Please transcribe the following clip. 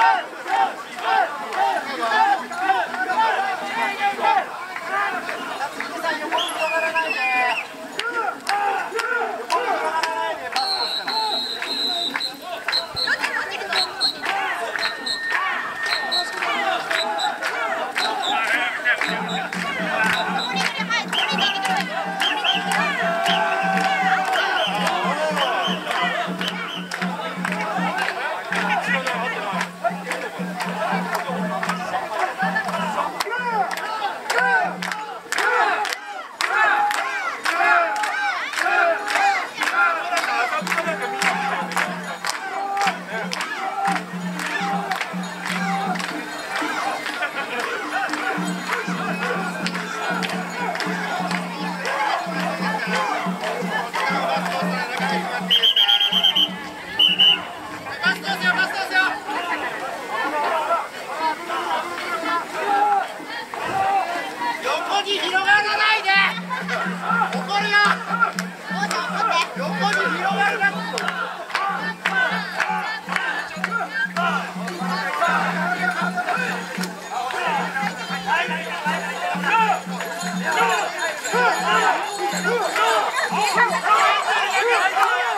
Hey! もうちょっと!